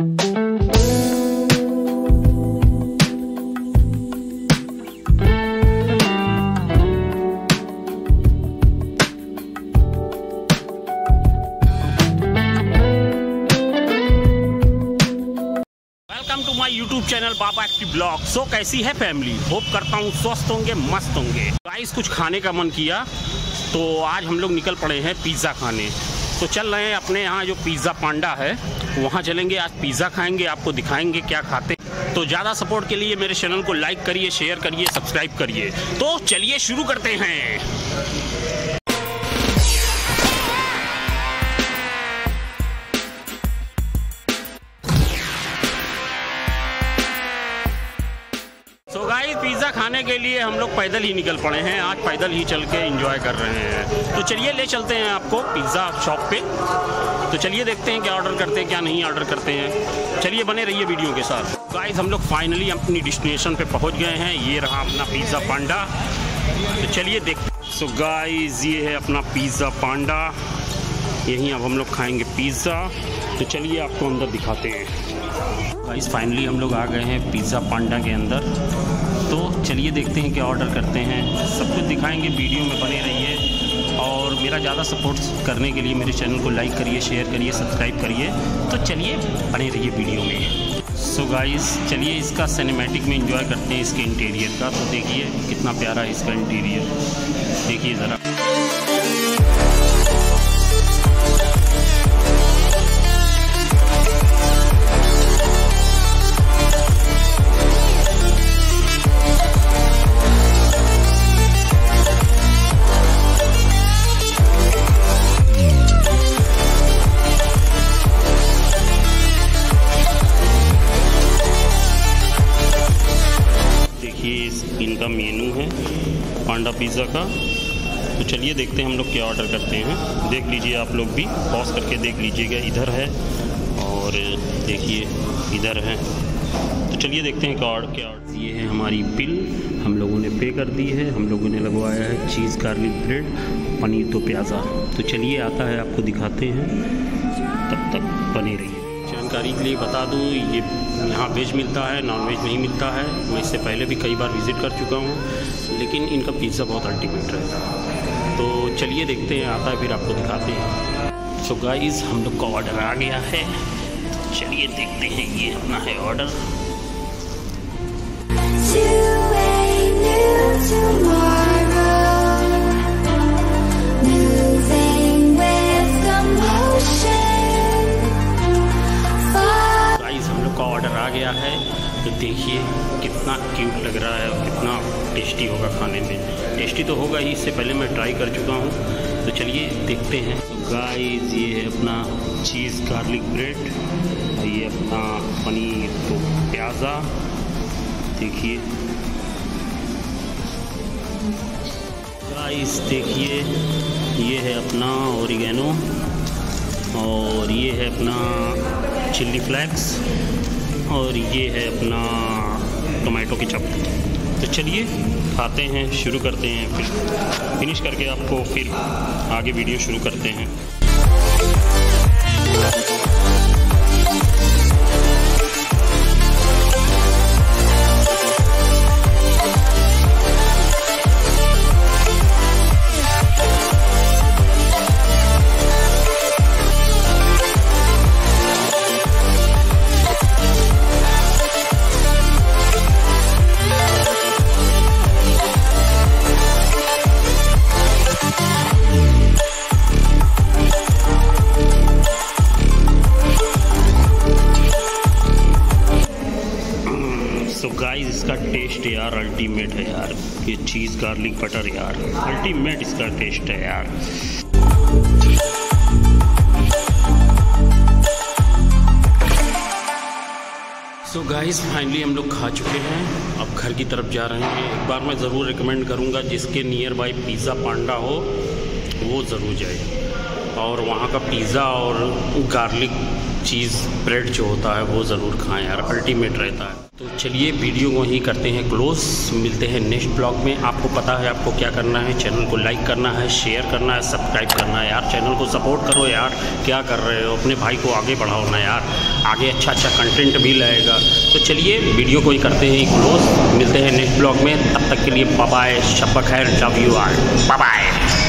Welcome to YouTube channel Baba active blog so कैसी है family hope करता हूँ स्वस्थ होंगे, मस्त होंगे। गाइस कुछ खाने का मन किया तो आज हम लोग निकल पड़े हैं पिज़्ज़ा खाने। तो चल रहे हैं अपने यहाँ जो पिज़्ज़ा पांडा है, वहाँ चलेंगे, आज पिज़्ज़ा खाएँगे, आपको दिखाएँगे क्या खाते तो ज़्यादा सपोर्ट के लिए मेरे चैनल को लाइक करिए शेयर करिए सब्सक्राइब करिए। तो चलिए शुरू करते हैं। सो गाइस पिज़्ज़ा खाने के लिए हम लोग पैदल ही निकल पड़े हैं। आज पैदल ही चल के इंजॉय कर रहे हैं। तो चलिए ले चलते हैं आपको पिज़्ज़ा शॉप पे। तो चलिए देखते हैं क्या ऑर्डर करते हैं, क्या नहीं ऑर्डर करते हैं। चलिए बने रहिए वीडियो के साथ। गाइस हम लोग फाइनली अपनी डेस्टिनेशन पे पहुँच गए हैं। ये रहा अपना पिज़्ज़ा पांडा तो चलिए देखते सो गाइस ये है अपना पिज़्ज़ा पांडा यहीं अब हम लोग खाएँगे पिज़्ज़ा तो चलिए आपको अंदर दिखाते हैं। गाइस फाइनली हम लोग आ गए हैं पिज़्ज़ा पांडा के अंदर। तो चलिए देखते हैं क्या ऑर्डर करते हैं। सब कुछ दिखाएँगे वीडियो में बने रहिए। और मेरा ज़्यादा सपोर्ट करने के लिए मेरे चैनल को लाइक करिए शेयर करिए सब्सक्राइब करिए। तो चलिए बने रहिए वीडियो में। सो गाइस चलिए इसका सिनेमैटिक में एंजॉय करते हैं इसके इंटीरियर का। तो देखिए कितना प्यारा है इसका इंटीरियर देखिए ज़रा। पिज़्ज़ा का। तो चलिए देखते हैं हम लोग क्या ऑर्डर करते हैं। देख लीजिए आप लोग भी। पॉज करके देख लीजिएगा, इधर है और देखिए, इधर है। तो चलिए देखते हैं क्या क्या ये है हमारी बिल हम लोगों ने पे कर दी है। हम लोगों ने लगवाया है चीज़ गार्लिक ब्रेड पनीर तो प्याज़ा। तो चलिए आता है, आपको दिखाते हैं। तब तक बने रहिए। जानकारी के लिए बता दूँ, ये यहाँ वेज मिलता है नॉन वेज नहीं मिलता है। मैं इससे पहले भी कई बार विज़िट कर चुका हूँ, लेकिन इनका पिज़्ज़ा बहुत अल्टीमेट रहता है। तो चलिए देखते हैं, आता है फिर आपको दिखाते हैं। सो गाइज़ हम लोग का ऑर्डर आ गया है। तो चलिए देखते हैं, ये अपना है ऑर्डर गया है? तो देखिए कितना क्यूट लग रहा है और कितना टेस्टी होगा खाने में। टेस्टी तो होगा ही, इससे पहले मैं ट्राई कर चुका हूँ। तो चलिए देखते हैं। गाइस ये है अपना चीज़ गार्लिक ब्रेड और ये अपना पनीर तो प्याज़ा। देखिए। गाइस देखिए, ये है अपना ओरिगेनो और ये है अपना चिल्ली फ्लेक्स और ये है अपना टोमेटो की चप तो चलिए, खाते हैं, शुरू करते हैं, फिर फिनिश करके आपको फिर आगे वीडियो शुरू करते हैं। इसका टेस्ट यार अल्टीमेट है यार। ये चीज़ गार्लिक बटर यार। अल्टीमेट इसका टेस्ट है यार। सो गाइस फाइनली हम लोग खा चुके हैं। अब घर की तरफ़ जा रहे हैं। एक बार मैं ज़रूर रिकमेंड करूँगा, जिसके नियर बाई पिज़्ज़ा पांडा हो, वो ज़रूर जाए। और वहाँ का पिज़्ज़ा और गार्लिक चीज़ ब्रेड जो होता है, वो ज़रूर खाएँ यार। अल्टीमेट रहता है। तो चलिए वीडियो को ही करते हैं क्लोज। मिलते हैं नेक्स्ट ब्लॉग में। आपको पता है आपको क्या करना है। चैनल को लाइक करना है, शेयर करना है, सब्सक्राइब करना है। यार, चैनल को सपोर्ट करो यार। क्या कर रहे हो? अपने भाई को आगे बढ़ाओ ना यार। आगे अच्छा अच्छा कंटेंट भी लाएगा। तो चलिए वीडियो को ही करते हैं क्लोज। मिलते हैं नेक्स्ट ब्लॉग में। तब तक के लिए बाय शब्बा खैर लव यू आर बाय